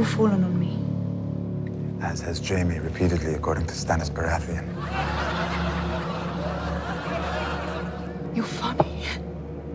all fallen on me. As has Jamie repeatedly, according to Stannis Baratheon. You're funny.